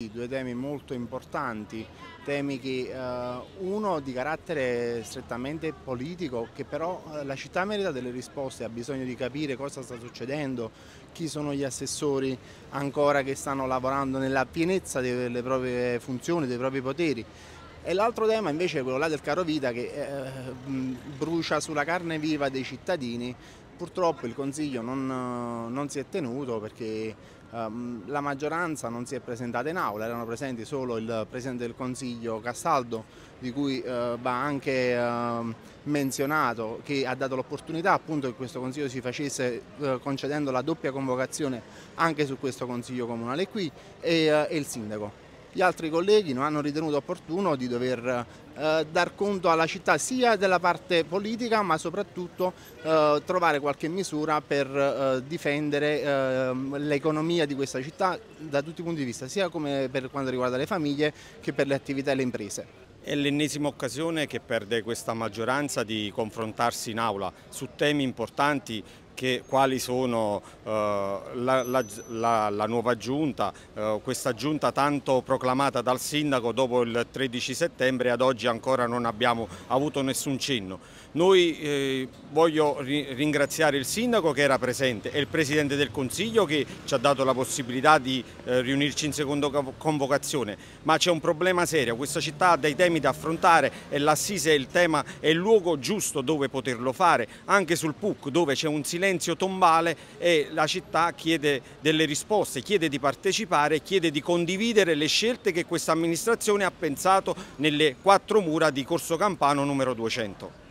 Due temi molto importanti, temi che eh, uno di carattere strettamente politico che però eh, la città merita delle risposte, ha bisogno di capire cosa sta succedendo, chi sono gli assessori ancora che stanno lavorando nella pienezza delle proprie funzioni, dei propri poteri. E l'altro tema invece è quello là del caro vita che eh, brucia sulla carne viva dei cittadini Purtroppo il Consiglio non, non si è tenuto perché um, la maggioranza non si è presentata in aula, erano presenti solo il Presidente del Consiglio Castaldo, di cui uh, va anche uh, menzionato che ha dato l'opportunità appunto che questo Consiglio si facesse uh, concedendo la doppia convocazione anche su questo Consiglio Comunale qui e, e il Sindaco. Gli altri colleghi non hanno ritenuto opportuno di dover eh, dar conto alla città sia della parte politica ma soprattutto eh, trovare qualche misura per eh, difendere ehm, l'economia di questa città da tutti i punti di vista, sia per quanto riguarda le famiglie che per le attività e le imprese. È l'ennesima occasione che perde questa maggioranza di confrontarsi in aula su temi importanti che, quali sono uh, la, la, la, la, nuova giunta, uh, questa giunta tanto proclamata dal sindaco dopo il 13 settembre ad oggi ancora non abbiamo avuto nessun cenno. Noi eh, voglio ringraziare il sindaco che era presente e il Presidente del Consiglio che ci ha dato la possibilità di eh, riunirci in seconda convocazione, ma c'è un problema serio, questa città ha dei temi da affrontare e l'Assise è il tema, è il luogo giusto dove poterlo fare, anche sul PUC dove c'è un silenzio silenzio tombale e la città chiede delle risposte, chiede di partecipare, chiede di condividere le scelte che questa amministrazione ha pensato nelle quattro mura di Corso Campano numero 200.